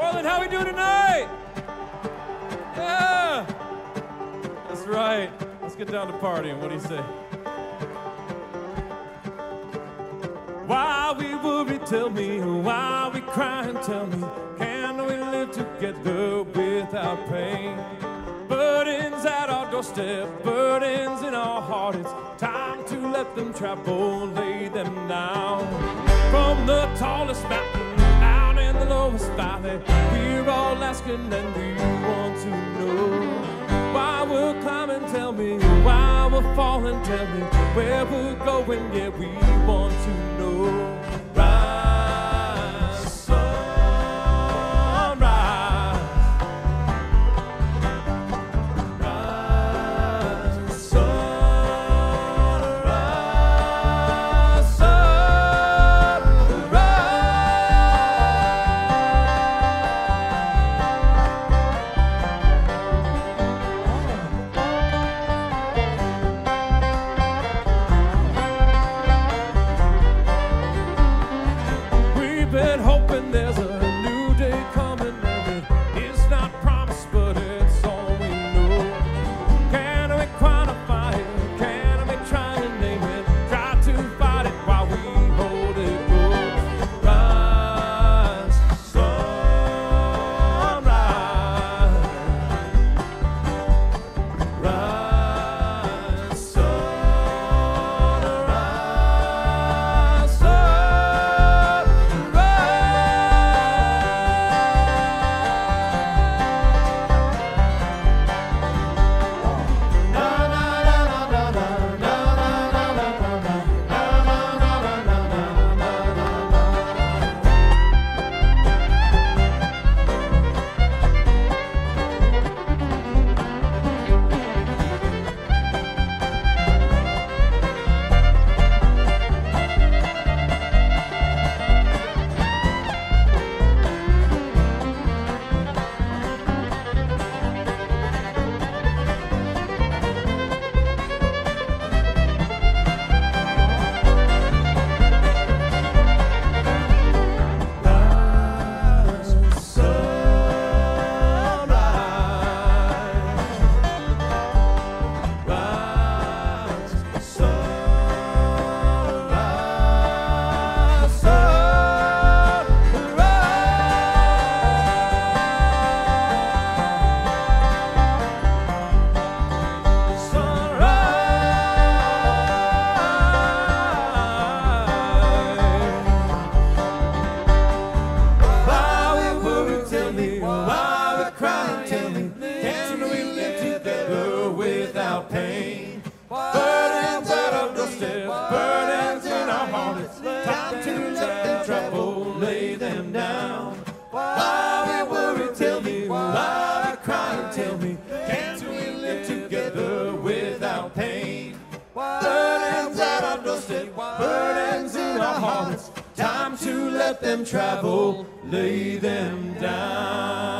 How we doing tonight? Yeah. That's right. Let's get down to partying. What do you say? Why we worry, tell me. Why we cry and tell me. Can we live together without pain? Burdens at our doorstep, burdens in our heart. It's time to let them travel, lay them down. From the tallest asking and we want to know why we're climbing. Tell me why we're falling. Tell me where we're going. Yeah, we want to know. Been hoping lay them down. Why we worry, tell me. Why we cry, tell me. Can't we live together without pain? Burdens at our doorstep, burdens in our hearts. Time to let them travel, lay them down.